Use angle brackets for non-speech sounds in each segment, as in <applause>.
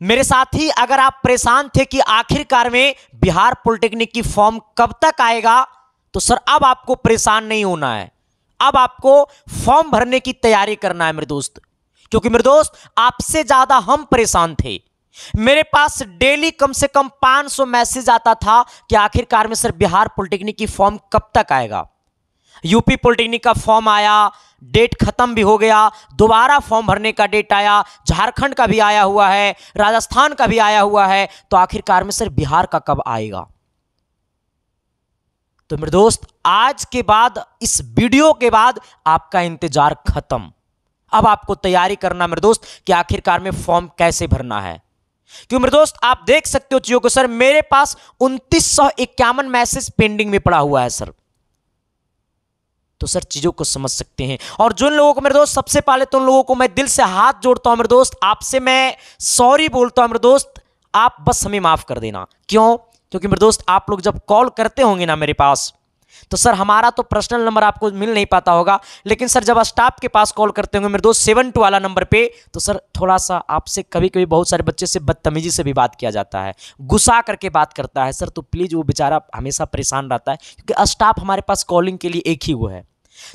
मेरे साथ ही अगर आप परेशान थे कि आखिरकार में बिहार पॉलिटेक्निक की फॉर्म कब तक आएगा तो सर, अब आपको परेशान नहीं होना है। अब आपको फॉर्म भरने की तैयारी करना है, मेरे दोस्त। क्योंकि मेरे दोस्त, आपसे ज़्यादा हम परेशान थे। मेरे पास डेली कम से कम 500 मैसेज आता था कि आखिरकार में सर, बिहार पॉलिटेक्निक की फॉर्म कब तक आएगा। यूपी पॉलिटेक्निक का फॉर्म आया डेट खत्म भी हो गया, दोबारा फॉर्म भरने का डेट आया, झारखंड का भी आया हुआ है, राजस्थान का भी आया हुआ है तो आखिरकार में सर बिहार का कब आएगा? तो मेरे दोस्त, आज के बाद, इस वीडियो के बाद आपका इंतज़ार खत्म। अब आपको तैयारी करना मेरे दोस्त, कि आखिरकार में फॉर्म कैसे भरना है। क्यों मेरे दोस्त, आप देख सकते हो चीज़ों को, सर, मेरे पास उनतीस मैसेज पेंडिंग में पड़ा हुआ है, सर। तो सर चीज़ों को समझ सकते हैं। और जिन लोगों को, मेरे दोस्त, सबसे पहले तो उन लोगों को मैं दिल से हाथ जोड़ता हूँ, मेरे दोस्त, आपसे मैं सॉरी बोलता हूँ, मेरे दोस्त, आप बस हमें माफ़ कर देना। क्यों? क्योंकि मेरे दोस्त, आप लोग जब कॉल करते होंगे ना मेरे पास तो सर हमारा तो पर्सनल नंबर आपको मिल नहीं पाता होगा। लेकिन सर जब स्टाफ के पास कॉल करते होंगे, मेरे दोस्त सेवन टू वाला नंबर पे तो सर थोड़ा सा आपसे कभी कभी बहुत सारे बच्चे से बदतमीजी से भी बात किया जाता है। गुस्सा करके बात करता है। सर तो प्लीज़ वो बेचारा हमेशा परेशान रहता है, क्योंकि स्टाफ हमारे पास कॉलिंग के लिए एक ही वो है।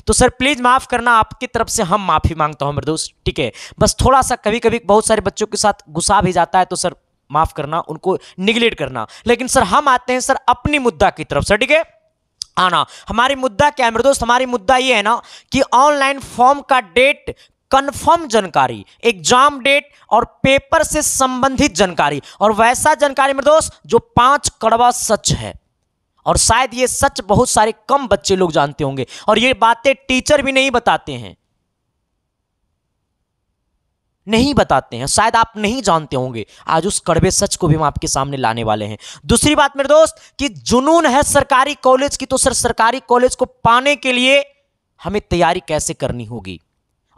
तो सर प्लीज़ माफ़ करना, आपकी तरफ़ से हम माफ़ी माँगता हूँ, मेरे दोस्त, ठीक है? बस थोड़ा सा कभी कभी बहुत सारे बच्चों के साथ गुस्सा भी जाता है तो सर, माफ़ करना, उनको निगलेक्ट करना। लेकिन सर, हम आते हैं, सर, अपनी मुद्दा की तरफ़ से ठीक है? आना, हमारी मुद्दा क्या है, मेरे दोस्त, हमारी मुद्दा ये है ना, कि ऑनलाइन फॉर्म का डेट कन्फर्म जानकारी, एग्ज़ाम डेट और पेपर से संबंधित जानकारी, और वैसा जानकारी, मेरे दोस्त, जो पाँच कड़वा सच है। और शायद ये सच बहुत सारे कम बच्चे लोग जानते होंगे। और ये बातें टीचर भी नहीं बताते हैं। नहीं बताते हैं। शायद आप नहीं जानते होंगे। आज उस कड़वे सच को भी हम आपके सामने लाने वाले हैं। दूसरी बात मेरे दोस्त, कि जुनून है सरकारी कॉलेज की तो सर सरकारी कॉलेज को पाने के लिए हमें तैयारी कैसे करनी होगी?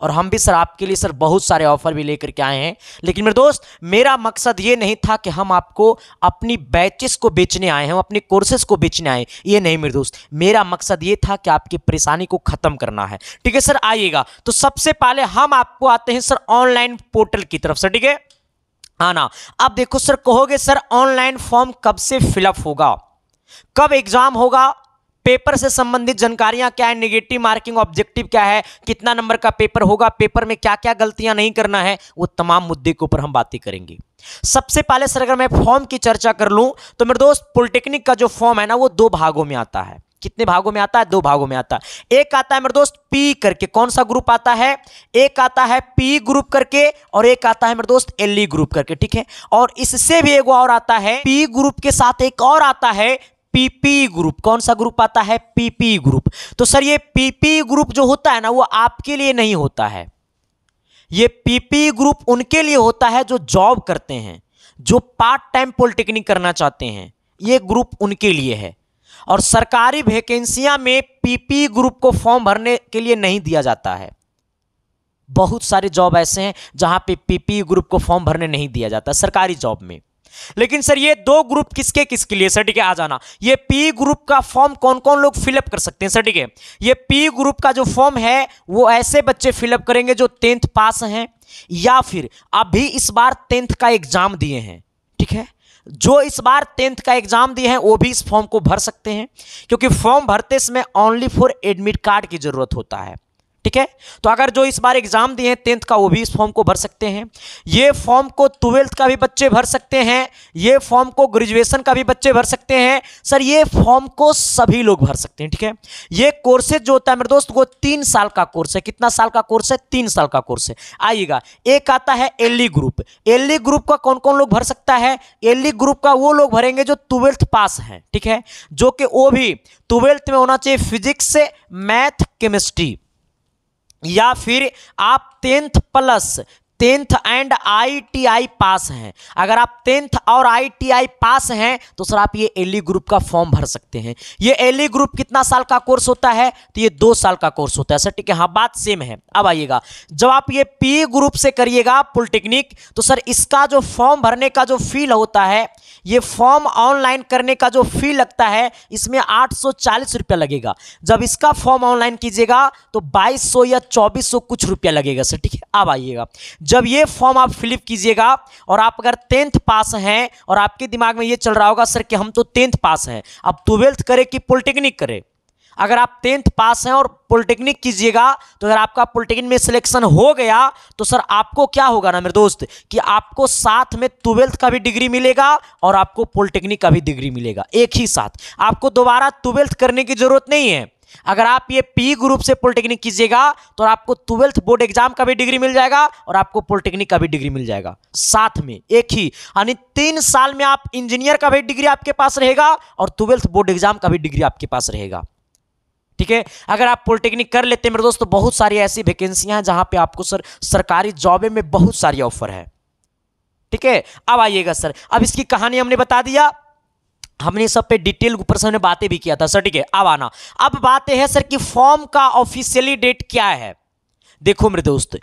और हम भी सर आपके लिए सर बहुत सारे ऑफ़र भी लेकर के आए हैं। लेकिन मेरे दोस्त, मेरा मकसद ये नहीं था कि हम आपको अपनी बैचेस को बेचने आए हैं अपने कोर्सेज को बेचने आए ये नहीं मेरे दोस्त, मेरा मकसद ये था कि आपकी परेशानी को ख़त्म करना है। ठीक है सर, आइएगा। तो सबसे पहले हम आपको आते हैं सर ऑनलाइन पोर्टल की तरफ़ से, ठीक है? आना अब देखो सर, कहोगे सर ऑनलाइन फॉर्म कब से फिलअप होगा? कब एग्ज़ाम होगा? पेपर से संबंधित जानकारियाँ क्या है? निगेटिव मार्किंग ऑब्जेक्टिव क्या है? कितना नंबर का पेपर होगा? पेपर में क्या क्या गलतियाँ नहीं करना है? वो तमाम मुद्दे के ऊपर हम बातें करेंगे। सबसे पहले सर, अगर मैं फॉर्म की चर्चा कर लूँ तो मेरे दोस्त पॉलिटेक्निक का जो फॉर्म है ना, वो दो भागों में आता है। कितने भागों में आता है? दो भागों में आता है। एक आता है मेरे दोस्त पी करके। कौन सा ग्रुप आता है? एक आता है पी ग्रुप करके और एक आता है मेरे दोस्त एल ग्रुप करके, ठीक है? और इससे भी एक और आता है। पी ग्रुप के साथ एक और आता है। पीपी ग्रुप कौन सा ग्रुप आता है? पीपी ग्रुप तो सर, ये पीपी ग्रुप जो होता है ना, वो आपके लिए नहीं होता है। ये पीपी ग्रुप उनके लिए होता है जो जॉब करते हैं, जो पार्ट टाइम पॉलिटेक्निक करना चाहते हैं। ये ग्रुप उनके लिए है। और सरकारी वैकेंसियाँ में पीपी ग्रुप को फॉर्म भरने के लिए नहीं दिया जाता है। बहुत सारे जॉब ऐसे हैं जहाँ पे पीपी ग्रुप को फॉर्म भरने नहीं दिया जाता, सरकारी जॉब में। लेकिन सर, ये दो ग्रुप किसके किसके लिए? सर, ठीक है, आ जाना। ये पी ग्रुप का फॉर्म कौन कौन लोग फिलअप कर सकते हैं? सर, ठीक है, ये पी ग्रुप का जो फॉर्म है, वो ऐसे बच्चे फिलअप करेंगे जो टेंथ पास हैं, या फिर अभी इस बार टेंथ का एग्ज़ाम दिए हैं, ठीक है? जो इस बार टेंथ का एग्ज़ाम दिए हैं, वो भी इस फॉर्म को भर सकते हैं, क्योंकि फॉर्म भरते समय ओनली फॉर एडमिट कार्ड की ज़रूरत होता है। ठीक है? तो अगर जो इस बार एग्ज़ाम दिए हैं टेंथ का, वो भी इस फॉर्म को भर सकते हैं। ये फॉर्म को ट्वेल्थ का भी बच्चे भर सकते हैं। ये फॉर्म को ग्रेजुएशन का भी बच्चे भर सकते हैं। सर, ये फॉर्म को सभी लोग भर सकते हैं, ठीक है? ये कोर्सेज जो होता है, मेरे दोस्त, वो तीन साल का कोर्स है। कितना साल का कोर्स है? तीन साल का कोर्स है। आइएगा। एक आता है एल ग्रुप एल ग्रुप का कौन कौन लोग भर सकता है? एल ग्रुप का वो लोग भरेंगे जो ट्वेल्थ पास है, ठीक है? जो कि वो भी ट्वेल्थ में होना चाहिए फिजिक्स मैथ केमिस्ट्री या फिर आप tenth plus tenth and ITI pass हैं। अगर आप टेंथ और आईटीआई पास हैं तो सर आप ये एली ग्रुप का फॉर्म भर सकते हैं। ये एली ग्रुप कितना साल का कोर्स होता है? तो ये दो साल का कोर्स होता है। सर, ठीक है? हाँ बात सेम है। अब आइएगा। जब आप ये पी ग्रुप से करिएगा पॉलिटेक्निक तो सर इसका जो फॉर्म भरने का जो फील होता है ये फॉर्म ऑनलाइन करने का जो फ़ी लगता है, इसमें आठ सौ लगेगा। जब इसका फॉर्म ऑनलाइन कीजिएगा तो बाईस या चौबीस कुछ रुपया लगेगा सर, ठीक है? अब आइएगा। जब ये फॉर्म आप फिलिप कीजिएगा, और आप अगर टेंथ पास हैं, और आपके दिमाग में ये चल रहा होगा सर कि हम तो टेंथ पास हैं, अब ट्वेल्थ करें कि पॉलिटेक्निक करें? अगर आप टेंथ पास हैं और पॉलिटेक्निक कीजिएगा तो अगर आपका पॉलिटेक्निक में सिलेक्शन हो गया तो सर आपको क्या होगा ना मेरे दोस्त? कि आपको साथ में ट्वेल्थ का भी डिग्री मिलेगा और आपको पॉलिटेक्निक का भी डिग्री मिलेगा, एक ही साथ। आपको दोबारा ट्वेल्थ करने की ज़रूरत नहीं है। अगर आप ये पी ग्रुप से पॉलिटेक्निक कीजिएगा तो आपको ट्वेल्थ बोर्ड एग्ज़ाम का भी डिग्री मिल जाएगा और आपको पॉलिटेक्निक का भी डिग्री मिल जाएगा, साथ में, एक ही। यानी तीन साल में आप इंजीनियर का भी डिग्री आपके पास रहेगा और ट्वेल्थ बोर्ड एग्ज़ाम का भी डिग्री आपके पास रहेगा। ठीक है? अगर आप पॉलिटेक्निक कर लेते हैं मेरे दोस्तों बहुत सारी ऐसी वैकेंसियाँ हैं जहाँ पे आपको सर, सरकारी जॉबे में बहुत सारी ऑफ़र है। ठीक है? अब आइएगा सर। अब इसकी कहानी हमने बता दिया। हमने सब पे डिटेल ऊपर से हमने बातें भी किया था सर। ठीक है? अब आना। अब बात है सर कि फॉर्म का ऑफिशियली डेट क्या है? देखो मेरे दोस्त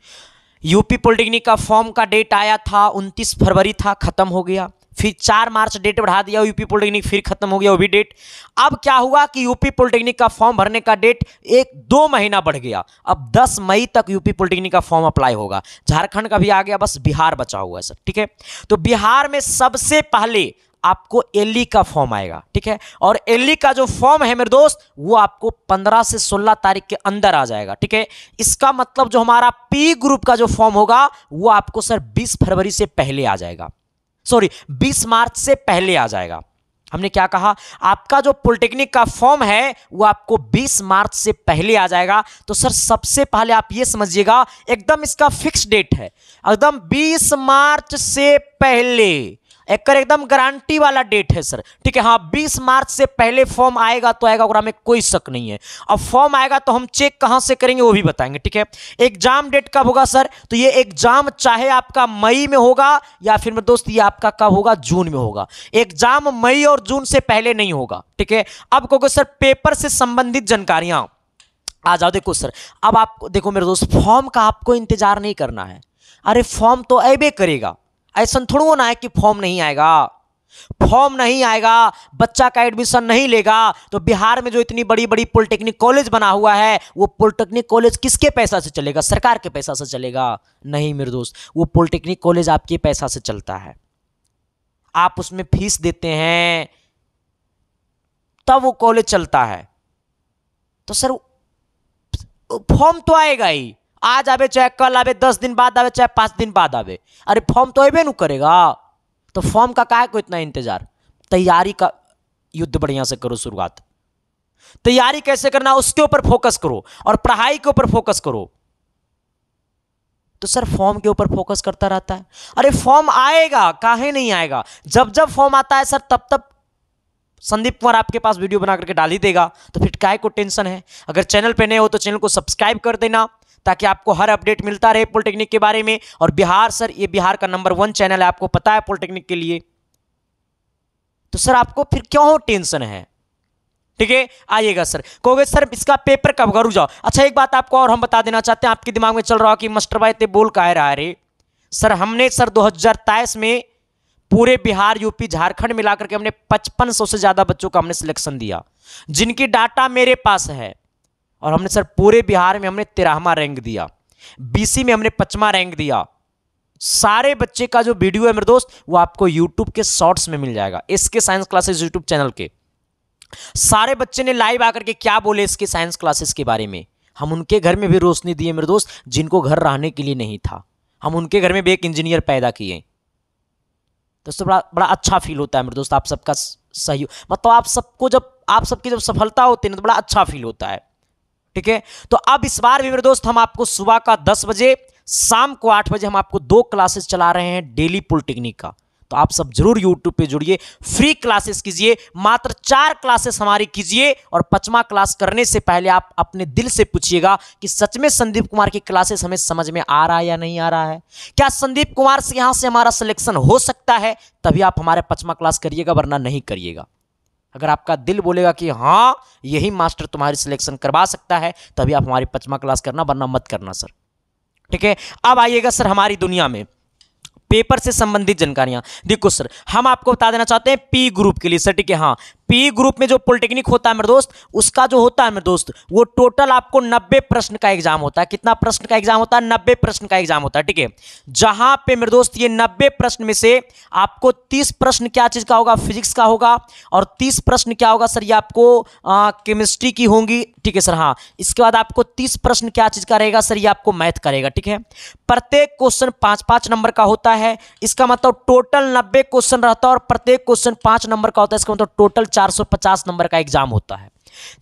यूपी पॉलिटेक्निक का फॉर्म का डेट आया था, उनतीस फरवरी था, खत्म हो गया। फिर चार मार्च डेट बढ़ा दिया यूपी पॉलिटेक्निक फिर खत्म हो गया, वो भी डेट अब क्या हुआ कि यूपी पॉलिटेक्निक का फॉर्म भरने का डेट एक दो महीना बढ़ गया। अब 10 मई तक यूपी पॉलिटेक्निक का फॉर्म अप्लाई होगा। झारखंड का भी आ गया, बस बिहार बचा हुआ है सर ठीक है? तो बिहार में सबसे पहले आपको एलई का फॉर्म आएगा, ठीक है? और एलई का जो फॉर्म है मेरे दोस्त, वो आपको 15 से 16 तारीख के अंदर आ जाएगा, ठीक है? इसका मतलब जो हमारा पी ग्रुप का जो फॉर्म होगा, वो आपको सर 20 फरवरी से पहले आ जाएगा। सॉरी 20 मार्च से पहले आ जाएगा। हमने क्या कहा? आपका जो पॉलिटेक्निक का फॉर्म है, वो आपको 20 मार्च से पहले आ जाएगा। तो सर, सबसे पहले आप ये समझिएगा, एकदम इसका फिक्स डेट है। एकदम 20 मार्च से पहले एक एकदम गारंटी वाला डेट है सर ठीक है हाँ 20 मार्च से पहले फॉर्म आएगा तो आएगा, और में कोई शक नहीं है। अब फॉर्म आएगा तो हम चेक कहाँ से करेंगे, वो भी बताएँगे, ठीक है? एग्ज़ाम डेट कब होगा सर तो ये एग्ज़ाम चाहे आपका मई में होगा, या फिर मेरे दोस्त, ये आपका कब होगा? जून में होगा। एग्ज़ाम मई और जून से पहले नहीं होगा, ठीक है? अब कहोगे सर पेपर से संबंधित जानकारियाँ। आ जाओ, देखो सर अब आप देखो मेरे दोस्त फॉर्म का आपको इंतज़ार नहीं करना है। अरे फॉर्म तो ऐबे करेगा। ऐसा थोड़ा होना है कि फॉर्म नहीं आएगा। फॉर्म नहीं आएगा, बच्चा का एडमिशन नहीं लेगा तो बिहार में जो इतनी बड़ी बड़ी पॉलिटेक्निक कॉलेज बना हुआ है, वो पॉलिटेक्निक कॉलेज किसके पैसा से चलेगा? सरकार के पैसा से चलेगा। नहीं मेरे दोस्त, वो पॉलिटेक्निक कॉलेज आपके पैसा से चलता है। आप उसमें फ़ीस देते हैं, तब वो कॉलेज चलता है। तो सर, फॉर्म तो आएगा ही। आज आवे चाहे कल आवे, दस दिन बाद आवे चाहे पाँच दिन बाद आवे। अरे फॉर्म तो अबे न करेगा। तो फॉर्म का काय को इतना इंतज़ार? तैयारी का युद्ध बढ़िया से करो शुरुआत। तैयारी कैसे करना? उसके ऊपर फोकस करो और पढ़ाई के ऊपर फोकस करो। तो सर, फॉर्म के ऊपर फोकस करता रहता है। अरे फॉर्म आएगा, काहे नहीं आएगा? जब जब फॉर्म आता है सर, तब तब संदीप कुमार आपके पास वीडियो बना करके डाल ही देगा। तो फिर काय को टेंशन है? अगर चैनल पे नए हो तो चैनल को सब्सक्राइब कर देना। ताकि आपको हर अपडेट मिलता रहे पॉलिटेक्निक के बारे में। और बिहार, सर, ये बिहार का नंबर वन चैनल है, आपको पता है पॉलिटेक्निक के लिए। तो सर, आपको फिर क्यों टेंशन है? ठीक है? आइएगा, सर। कहोगे, सर, इसका पेपर कब करूँ? जाओ। अच्छा एक बात आपको और हम बता देना चाहते हैं। आपके दिमाग में चल रहा हो कि मास्टर भाई ते बोल कह रहा है सर, हमने, सर, दो में पूरे बिहार, यूपी, झारखंड मिलाकर के हमने पचपन सौ से ज़्यादा बच्चों का हमने सिलेक्शन दिया। जिनकी डाटा मेरे पास है और हमने सर पूरे बिहार में हमने तेरहवा रैंक दिया। बीसी में हमने पचवा रैंक दिया। सारे बच्चे का जो वीडियो है मेरे दोस्त, वो आपको यूट्यूब के शॉर्ट्स में मिल जाएगा, इसके साइंस क्लासेस यूट्यूब चैनल के। सारे बच्चे ने लाइव आकर के क्या बोले इसके साइंस क्लासेस के बारे में? हम उनके घर में भी रोशनी दिए मेरे दोस्त, जिनको घर रहने के लिए नहीं था। हम उनके घर में भी एक इंजीनियर पैदा किए। दोस्तों बड़ा बड़ा अच्छा फील होता है मेरे दोस्त, आप सबका सही मतलब आप सबको जब, आप सबकी जब सफलता होती है ना तो बड़ा अच्छा फील होता है। ठीक है? तो अब इस बार भी मेरे दोस्त, हम आपको सुबह का दस बजे, शाम को आठ बजे हम आपको दो क्लासेस चला रहे हैं डेली पॉलिटेक्निक का। तो आप सब ज़रूर यूट्यूब पे जुड़िए, फ्री क्लासेस कीजिए, मात्र चार क्लासेस हमारी कीजिए और पचमा क्लास करने से पहले आप अपने दिल से पूछिएगा कि सच में संदीप कुमार की क्लासेस हमें समझ में आ रहा है या नहीं आ रहा है? क्या संदीप कुमार से यहाँ से हमारा सिलेक्शन हो सकता है? तभी आप हमारे पचमा क्लास करिएगा, वरना नहीं करिएगा। अगर आपका दिल बोलेगा कि हाँ यही मास्टर तुम्हारी सिलेक्शन करवा सकता है, तभी आप हमारी पचमा क्लास करना, वरना मत करना सर ठीक है? अब आइएगा सर हमारी दुनिया में पेपर से संबंधित जानकारियाँ। देखो सर हम आपको बता देना चाहते हैं पी ग्रुप के लिए सर ठीक है? हाँ पी ग्रुप में जो पॉलिटेक्निक होता है मेरे दोस्त, उसका जो होता है मेरे दोस्त, वो टोटल आपको 90 प्रश्न का एग्ज़ाम होता है। कितना प्रश्न का एग्ज़ाम होता है? 90 प्रश्न का एग्ज़ाम होता है, ठीक है? जहाँ पे मेरे दोस्त, ये 90 प्रश्न में से आपको 30 प्रश्न क्या चीज़ का होगा? फिजिक्स का होगा। और 30 प्रश्न क्या होगा सर? ये आपको केमिस्ट्री की होंगी, ठीक है सर? हाँ। इसके बाद आपको तीस प्रश्न क्या चीज़ का रहेगा सर? ये आपको मैथ करेगा ठीक है? प्रत्येक क्वेश्चन पाँच पाँच नंबर का होता है। इसका मतलब टोटल नब्बे क्वेश्चन रहता है और प्रत्येक क्वेश्चन पाँच नंबर का होता है। इसका मतलब टोटल 450 नंबर का एग्ज़ाम होता है।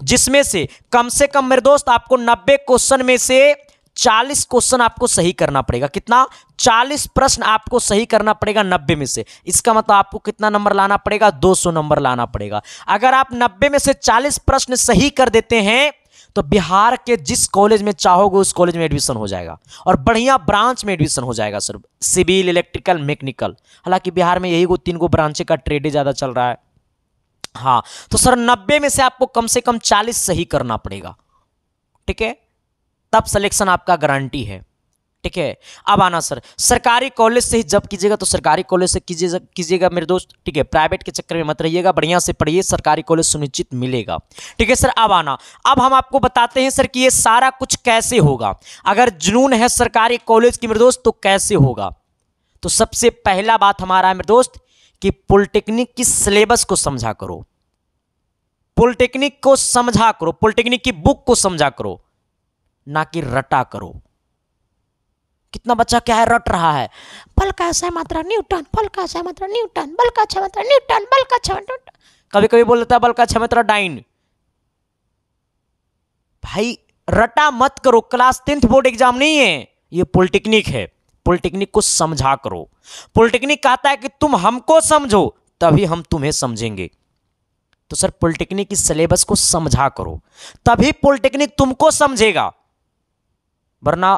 जिसमें से कम से कम मेरे दोस्त, आपको 90 क्वेश्चन में से 40 क्वेश्चन आपको सही करना पड़ेगा। कितना? 40 प्रश्न आपको सही करना पड़ेगा 90 में से। इसका मतलब आपको कितना नंबर लाना पड़ेगा? 200 नंबर लाना पड़ेगा। अगर आप 90 में से 40 प्रश्न सही कर देते हैं तो बिहार के जिस कॉलेज में चाहोगे, उस कॉलेज में एडमिशन हो जाएगा। और बढ़िया ब्रांच में एडमिशन हो जाएगा सर सिविल, इलेक्ट्रिकल, मैकेनिकल। हालाँकि बिहार में यही को तीन को ब्रांचे का ट्रेड ज़्यादा चल रहा है। हाँ तो सर नब्बे में से आपको कम से कम चालीस सही करना पड़ेगा। ठीक है? तब सिलेक्शन आपका गारंटी है। ठीक है? अब आना सर, सरकारी कॉलेज से ही जब कीजिएगा तो सरकारी कॉलेज से कीजिएगा कीजिएगा मेरे दोस्त। ठीक है? प्राइवेट के चक्कर में मत रहिएगा, बढ़िया से पढ़िए, सरकारी कॉलेज सुनिश्चित मिलेगा। ठीक है सर? अब आना। अब हम आपको बताते हैं सर कि ये सारा कुछ कैसे होगा। अगर जुनून है सरकारी कॉलेज की मेरे दोस्त तो कैसे होगा? तो सबसे पहला बात हमारा है मेरे दोस्त कि पॉलिटेक्निक की सिलेबस को समझा करो। पॉलिटेक्निक को समझा करो, पॉलिटेक्निक की बुक को समझा करो, ना कि रटा करो। कितना बच्चा क्या है, रट रहा है। बल का ऐसा मात्रा, न्यूटन, बल का ऐसा मात्रा, न्यूटन, बल का छह मात्रा, न्यूटन, बल का मात्रा कभी कभी बोल देता है, बल का छह मात्रा, डाइन। भाई, रटा मत करो, क्लास टेंथ बोर्ड एग्ज़ाम नहीं है, ये पॉलिटेक्निक है। पॉलिटेक्निक को समझा करो। पॉलिटेक्निक कहता है कि तुम हमको समझो, तभी हम तुम्हें समझेंगे। तो सर, पॉलिटेक्निक की सिलेबस को समझा करो, तभी पॉलिटेक्निक तुमको समझेगा। वरना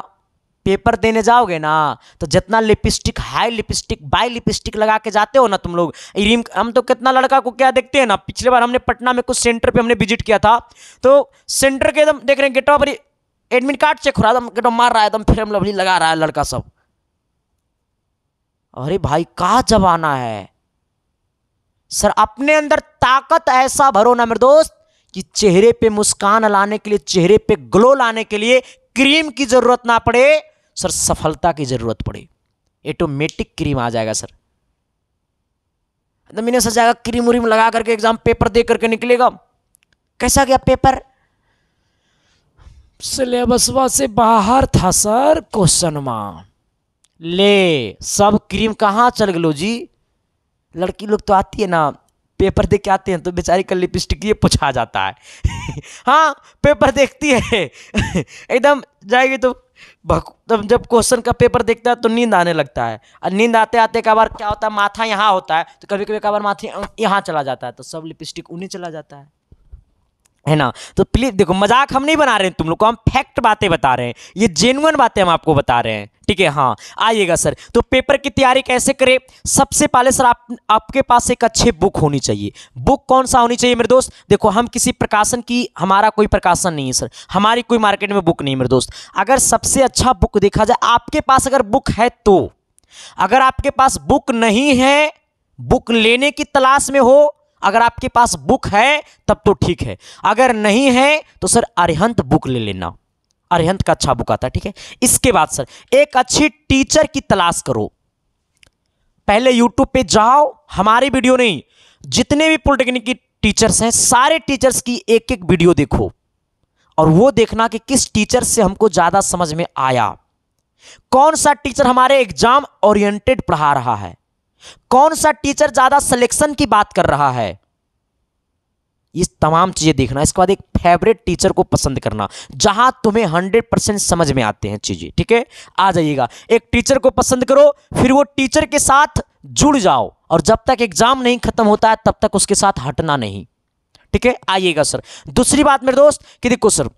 पेपर देने जाओगे ना तो जितना lipstick high lipstick by lipstick लगा के जाते हो ना तुम लोग रिम हम तो कितना लड़का को क्या देखते हैं ना, पिछले बार हमने पटना में कुछ सेंटर पे हमने विज़िट किया था तो सेंटर के एकदम देख रहे हैं गेटवा पर एडमिट कार्ड चेक हो रहा है, एकदम गेटवा मार रहा है, एकदम फिर हम लवली लगा रहा है लड़का सब। अरे भाई, कहा जमाना है? सर, अपने अंदर ताकत ऐसा भरो ना मेरे दोस्त, कि चेहरे पे मुस्कान लाने के लिए, चेहरे पे ग्लो लाने के लिए क्रीम की ज़रूरत ना पड़े। सर, सफलता की ज़रूरत पड़े। ऑटोमेटिक क्रीम आ जाएगा, सर। मैंने जाएगा क्रीम उरीम लगा करके एग्ज़ाम पेपर दे करके निकलेगा। कैसा गया पेपर सिलेबस से बाहर था, सर क्वेश्चन मा ले, सब क्रीम कहाँ चल गलो जी? लड़की लोग तो आती है ना पेपर देख के आते हैं तो बेचारी का लिपस्टिक ये पुछा जाता है। <laughs> हाँ पेपर देखती है। <laughs> एकदम जाएगी तो तब जब क्वेश्चन का पेपर देखता है तो नींद आने लगता है। और नींद आते आते कई बार क्या होता है, माथा यहाँ होता है तो कभी कभी कई बार माथा यहाँ चला जाता है तो सब लिपस्टिक उन्हीं चला जाता है। है ना? तो प्लीज़ देखो, मज़ाक हम नहीं बना रहे हैं तुम लोग को, हम फैक्ट बातें बता रहे हैं। ये जेनुअन बातें हम आपको बता रहे हैं। ठीक है हाँ आइएगा सर। तो पेपर की तैयारी कैसे करें? सबसे पहले सर, आप, आपके पास एक अच्छी बुक होनी चाहिए। बुक कौन सा होनी चाहिए मेरे दोस्त? देखो, हम किसी प्रकाशन की, हमारा कोई प्रकाशन नहीं है सर। हमारी कोई मार्केट में बुक नहीं है मेरे दोस्त। अगर सबसे अच्छा बुक देखा जाए, आपके पास अगर बुक है तो। अगर आपके पास बुक नहीं है, बुक लेने की तलाश में हो, अगर आपके पास बुक है, तब तो ठीक है। अगर नहीं है तो सर, अरिहंत बुक ले लेना। अरिहंत का अच्छा बुक आता है, ठीक है? इसके बाद, सर, एक अच्छी टीचर की तलाश करो। पहले यूट्यूब पे जाओ, हमारी वीडियो नहीं, जितने भी पॉलिटेक्निक की टीचर्स हैं, सारे टीचर्स की एक एक वीडियो देखो। और वो देखना कि किस टीचर से हमको ज़्यादा समझ में आया। कौन सा टीचर हमारे एग्ज़ाम ओरिएंटेड पढ़ा रहा है? कौन सा टीचर ज़्यादा सिलेक्शन की बात कर रहा है? ये तमाम चीज़ें देखना, इसके बाद एक फेवरेट टीचर को पसंद करना, जहाँ तुम्हें हंड्रेड परसेंट समझ में आते हैं चीज़ें, ठीक है? आ जाइएगा। एक टीचर को पसंद करो, फिर वो टीचर के साथ जुड़ जाओ, और जब तक एग्ज़ाम नहीं खत्म होता है, तब तक उसके साथ हटना नहीं, ठीक है? आइएगा सर। दूसरी बात मेरे दोस्त, कि देखो सर,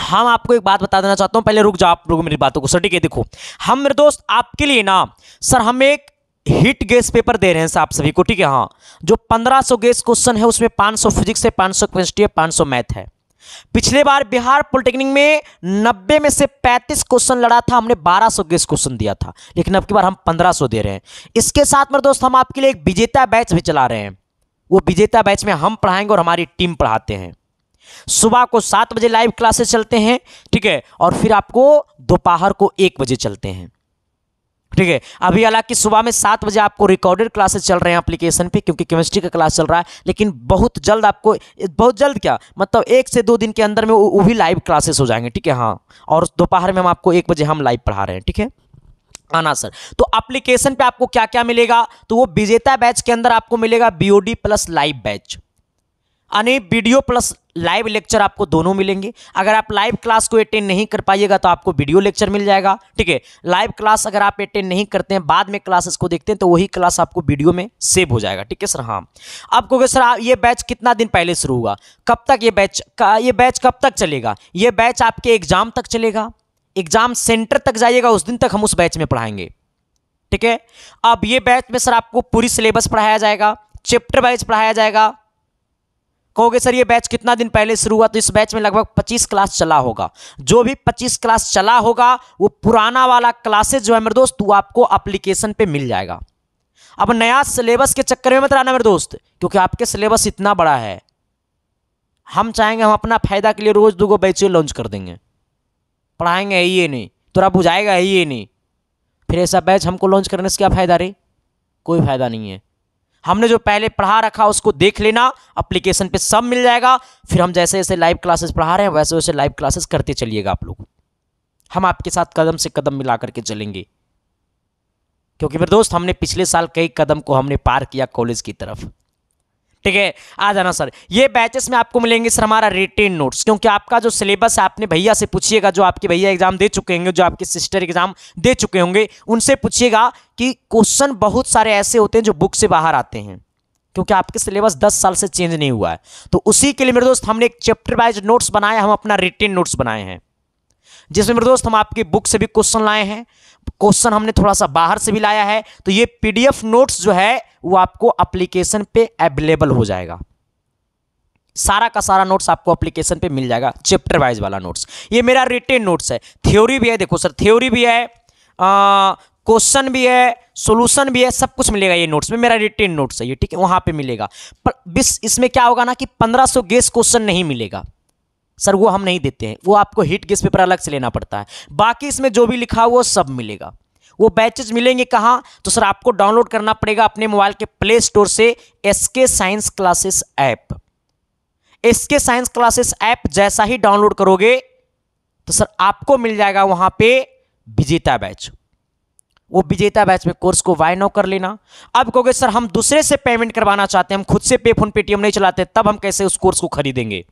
हम आपको एक बात बता देना चाहता हूँ, पहले रुक जाओ, आप लोग मेरी बातों को। सर, ठीक है, देखो, हम मेरे दोस्त, आपके लिए ना, सर, हम एक हिट गैस पेपर दे रहे हैं आप सभी को, ठीक है? हाँ। जो 1500 गैस क्वेश्चन है, उसमें 500 फिजिक्स है 500 केमिस्ट्री है 500 मैथ है। पिछले बार बिहार पॉलिटेक्निक में 90 में से 35 क्वेश्चन लड़ा था, हमने 1200 गेस क्वेश्चन दिया था, लेकिन अब की बार हम 1500 दे रहे हैं। इसके साथ में दोस्त, हम आपके लिए एक विजेता बैच भी चला रहे हैं। वो विजेता बैच में हम पढ़ाएँगे और हमारी टीम पढ़ाते हैं। सुबह को सात बजे लाइव क्लासेस चलते हैं, ठीक है? और फिर आपको दोपहर को एक बजे चलते हैं। ठीक है? अभी हालाँकि सुबह में सात बजे आपको रिकॉर्डेड क्लासेस चल रहे हैं एप्लीकेशन पे, क्योंकि केमिस्ट्री का क्लास चल रहा है, लेकिन बहुत जल्द आपको, बहुत जल्द क्या? मतलब एक से दो दिन के अंदर में वो भी लाइव क्लासेस हो जाएँगे, ठीक है? हाँ। और दोपहर में हम आपको एक बजे हम लाइव पढ़ा रहे हैं, ठीक है? आना सर तो एप्लीकेशन पे आपको क्या क्या मिलेगा? तो वो विजेता बैच के अंदर आपको मिलेगा बीओडी प्लस लाइव बैच यानी वीडियो प्लस लाइव लेक्चर आपको दोनों मिलेंगे। अगर आप लाइव क्लास को अटेंड नहीं कर पाइएगा तो आपको वीडियो लेक्चर मिल जाएगा, ठीक है? लाइव क्लास अगर आप अटेंड नहीं करते हैं, बाद में क्लासेस को देखते हैं तो वही क्लास आपको वीडियो में सेव हो जाएगा, ठीक है सर? हाँ। अब कहोगे, सर ये बैच कितना दिन पहले शुरू होगा कब तक ये बैच ये बैच कब तक चलेगा? ये बैच आपके एग्ज़ाम तक चलेगा? एग्ज़ाम सेंटर तक जाइएगा, उस दिन तक हम उस बैच में पढ़ाएँगे, ठीक है? अब ये बैच में सर आपको पूरी सिलेबस पढ़ाया जाएगा, चैप्टर वाइज पढ़ाया जाएगा कहोगे, सर, ये बैच कितना दिन पहले शुरू हुआ? तो इस बैच में लगभग 25 क्लास चला होगा। जो भी 25 क्लास चला होगा, वो पुराना वाला क्लासेज जो है मेरे दोस्त, वो आपको अप्लीकेशन पे मिल जाएगा। अब नया सिलेबस के चक्कर में मत रहना मेरे दोस्त, क्योंकि आपके सिलेबस इतना बड़ा है। हम चाहेंगे, हम अपना फ़ायदा के लिए रोज दो बैचे लॉन्च कर देंगे। पढ़ाएँगे, है ये नहीं। तो बुझाएगा, है ये नहीं। फिर ऐसा बैच हमको लॉन्च करने से क्या फ़ायदा रे? कोई फ़ायदा नहीं है। हमने जो पहले पढ़ा रखा उसको देख लेना अप्लीकेशन पे सब मिल जाएगा। फिर हम जैसे जैसे लाइव क्लासेस पढ़ा रहे हैं, वैसे वैसे लाइव क्लासेस करते चलिएगा आप लोग। हम आपके साथ कदम से कदम मिला करके चलेंगे। क्योंकि मेरे दोस्त, हमने पिछले साल कई कदम को हमने पार किया कॉलेज की तरफ़। ठीक है? आ जाना, सर। ये बैचेस में आपको मिलेंगे, सर, हमारा रिटेन नोट्स क्योंकि आपका जो सिलेबस है आपने भैया से पूछिएगा, जो आपके भैया एग्ज़ाम दे चुके होंगे, जो आपके सिस्टर एग्ज़ाम दे चुके होंगे, उनसे पूछिएगा कि क्वेश्चन बहुत सारे ऐसे होते हैं जो बुक से बाहर आते हैं। क्योंकि आपके सिलेबस 10 साल से चेंज नहीं हुआ है। तो उसी के लिए मेरे दोस्त, हमने एक चैप्टर वाइज नोट्स बनाए, हम अपना रिटेन नोट्स बनाए हैं। जिसमें मेरे दोस्त, हम आपकी बुक से भी क्वेश्चन लाए हैं। क्वेश्चन हमने थोड़ा सा बाहर से भी लाया है। तो ये पीडीएफ नोट्स जो है, वो आपको एप्लीकेशन पे अवेलेबल हो जाएगा। सारा का सारा नोट्स आपको एप्लीकेशन पे मिल जाएगा चैप्टर वाइज वाला नोट्स ये मेरा रिटेन नोट्स है। थ्योरी भी है, देखो सर थ्योरी भी है क्वेश्चन भी है सॉल्यूशन भी है, सब कुछ मिलेगा ये नोट्स में। मेरा रिटेन नोट्स है ये, ठीक है, वहाँ पे मिलेगा। पर इसमें क्या होगा ना कि 1500 गेस क्वेश्चन नहीं मिलेगा। सर, वो हम नहीं देते हैं। वो आपको हिट गेस पेपर अलग से लेना पड़ता है। बाकी इसमें जो भी लिखा हुआ सब मिलेगा। वो बैचेज मिलेंगे कहाँ? तो सर, आपको डाउनलोड करना पड़ेगा अपने मोबाइल के प्ले स्टोर से S K science classes app S K science classes app जैसा ही डाउनलोड करोगे तो सर, आपको मिल जाएगा वहाँ पे विजेता बैच वो विजेता बैच में कोर्स को वाई नो कर लेना। अब कहोगे, सर, हम दूसरे से पेमेंट करवाना चाहते हैं। हम खुद से पे फ़ोन पेटीएम नहीं चलाते। तब हम कैसे उस कोर्स को खरीदेंगे?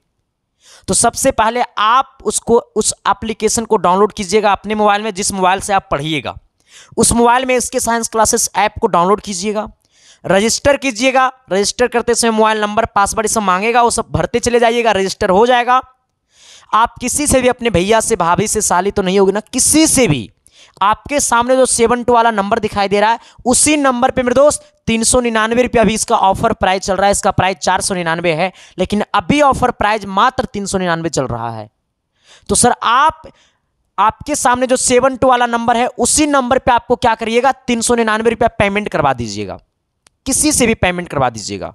तो सबसे पहले आप उसको, उस एप्लीकेशन को डाउनलोड कीजिएगा अपने मोबाइल में, जिस मोबाइल से आप पढ़िएगा। उस मोबाइल में इसके साइंस क्लासेस ऐप को डाउनलोड कीजिएगा। रजिस्टर कीजिएगा। रजिस्टर करते समय मोबाइल नंबर पासवर्ड सब मांगेगा, वो सब भरते चले जाइएगा रजिस्टर हो जाएगा। आप किसी से भी, अपने भैया से, भाभी से, साली तो नहीं होगी ना, किसी से भी आपके सामने जो सेवन टू वाला नंबर दिखाई दे रहा है, उसी नंबर पे मेरे दोस्त, तीन सौ निन्यानवे रुपया अभी इसका ऑफ़र प्राइस चल रहा है, इसका प्राइस चार सौ निन्यानवे है, लेकिन अभी ऑफ़र प्राइस मात्र तीन सौ निन्यानवे चल रहा है। तो सर, आप, आपके सामने जो सेवन टू वाला नंबर है, उसी नंबर पे आपको क्या करिएगा, तीन सौ निन्यानवे रुपया पेमेंट करवा दीजिएगा। किसी से भी पेमेंट करवा दीजिएगा।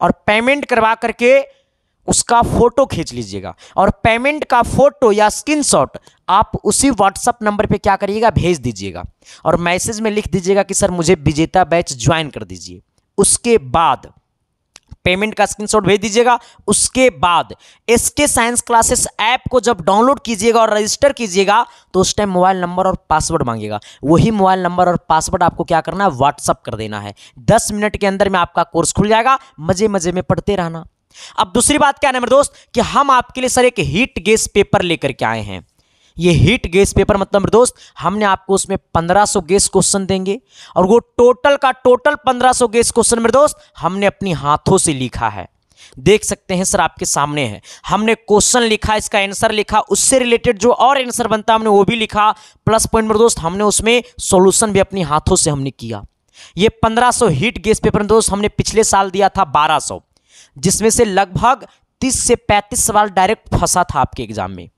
और पेमेंट करवा करके उसका फ़ोटो खींच लीजिएगा और पेमेंट का फ़ोटो या स्क्रीनशॉट आप उसी व्हाट्सअप नंबर पे क्या करिएगा, भेज दीजिएगा और मैसेज में लिख दीजिएगा कि, सर, मुझे विजेता बैच ज्वाइन कर दीजिए। उसके बाद पेमेंट का स्क्रीनशॉट भेज दीजिएगा। उसके बाद एसके साइंस क्लासेस ऐप को जब डाउनलोड कीजिएगा और रजिस्टर कीजिएगा तो उस टाइम मोबाइल नंबर और पासवर्ड मांगेगा वही मोबाइल नंबर और पासवर्ड आपको क्या करना है व्हाट्सअप कर देना है। दस मिनट के अंदर में आपका कोर्स खुल जाएगा। मज़े मज़े में पढ़ते रहना। अब दूसरी बात क्या है मेरे दोस्त, कि हम आपके लिए सर एक हीट गेस पेपर लेकर के आए हैं। ये हीट गेस पेपर मतलब मेरे दोस्त, हमने आपको उसमें 1500 गेस क्वेश्चन देंगे और वो टोटल का टोटल 1500 गेस क्वेश्चन मेरे दोस्त, हमने अपनी हाथों से लिखा है। देख सकते हैं सर, आपके सामने है। हमने क्वेश्चन लिखा, इसका आंसर लिखा, उससे रिलेटेड जो और आंसर बनता, हमने वो भी लिखा। प्लस पॉइंट मेरे दोस्त, हमने उसमें सोल्यूशन भी अपनी हाथों से हमने किया। ये 1500 हीट गेस पेपर दोस्त, हमने पिछले साल दिया था 1200 जिसमें से लगभग तीस से पैंतीस सवाल डायरेक्ट फंसा था आपके एग्ज़ाम में।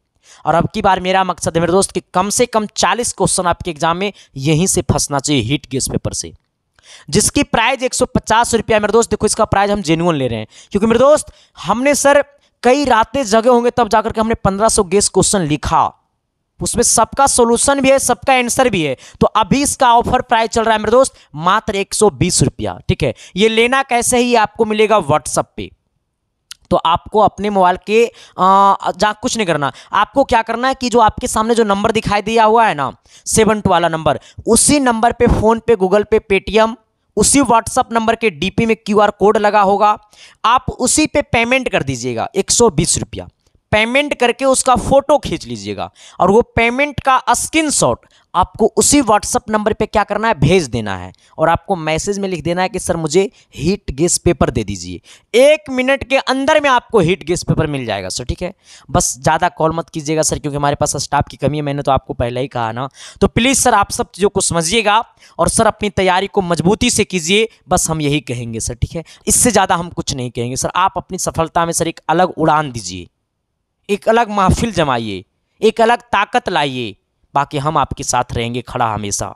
और अब की बार मेरा मकसद है मेरे दोस्त, कि कम से कम चालीस क्वेश्चन आपके एग्ज़ाम में यहीं से फंसना चाहिए, हिट गेस पेपर से। जिसकी प्राइज एक सौ पचास रुपया मेरे दोस्त, देखो इसका प्राइज हम जेन्यून ले रहे हैं। क्योंकि मेरे दोस्त, हमने सर कई रातें जगह होंगे तब जाकर के हमने पंद्रह सौ गेस क्वेश्चन लिखा। उसमें सबका सोल्यूशन भी है, सबका आंसर भी है। तो अभी इसका ऑफ़र प्राइस चल रहा है मेरे दोस्त, मात्र एक सौ बीस रुपया, ठीक है? ये लेना कैसे ही आपको मिलेगा व्हाट्सअप पे। तो आपको अपने मोबाइल के जहाँ कुछ नहीं करना। आपको क्या करना है कि जो आपके सामने जो नंबर दिखाई दिया हुआ है ना सेवन टू वाला नंबर उसी नंबर पे फ़ोन पे गूगल पे पेटीएम उसी व्हाट्सअप नंबर के डीपी में क्यूआर कोड लगा होगा। आप उसी पे पेमेंट कर दीजिएगा, एक सौ बीस रुपया। पेमेंट करके उसका फ़ोटो खींच लीजिएगा। और वो पेमेंट का स्क्रीनशॉट आपको उसी व्हाट्सअप नंबर पे क्या करना है? भेज देना है। और आपको मैसेज में लिख देना है कि, सर, मुझे हीट गैस पेपर दे दीजिए। एक मिनट के अंदर में आपको हीट गैस पेपर मिल जाएगा, सर, ठीक है? बस ज़्यादा कॉल मत कीजिएगा, सर, क्योंकि हमारे पास स्टाफ की कमी है। मैंने तो आपको पहले ही कहा ना। तो प्लीज़, सर, आप सब चीज़ों को समझिएगा और सर, अपनी तैयारी को मजबूती से कीजिए। बस हम यही कहेंगे, सर, ठीक है? इससे ज़्यादा हम कुछ नहीं कहेंगे। सर, आप अपनी सफलता में, सर, एक अलग उड़ान दीजिए। एक अलग महफिल जमाइए, एक अलग ताकत लाइए। बाकी हम आपके साथ रहेंगे खड़ा हमेशा।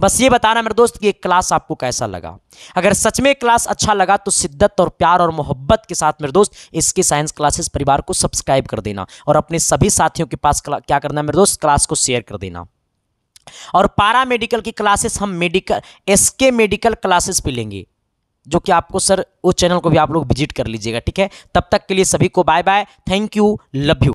बस ये बताना मेरे दोस्त कि एक क्लास आपको कैसा लगा? अगर सच में क्लास अच्छा लगा तो शिद्दत और प्यार और मोहब्बत के साथ मेरे दोस्त इसके साइंस क्लासेस परिवार को सब्सक्राइब कर देना और अपने सभी साथियों के पास क्या करना मेरे दोस्त? क्लास को शेयर कर देना। और पारा मेडिकल की क्लासेस हम मेडिकल, एसके मेडिकल क्लासेस पे लेंगे। जो कि आपको सर, उस चैनल को भी आप लोग विज़िट कर लीजिएगा, ठीक है? तब तक के लिए सभी को bye bye thank you love you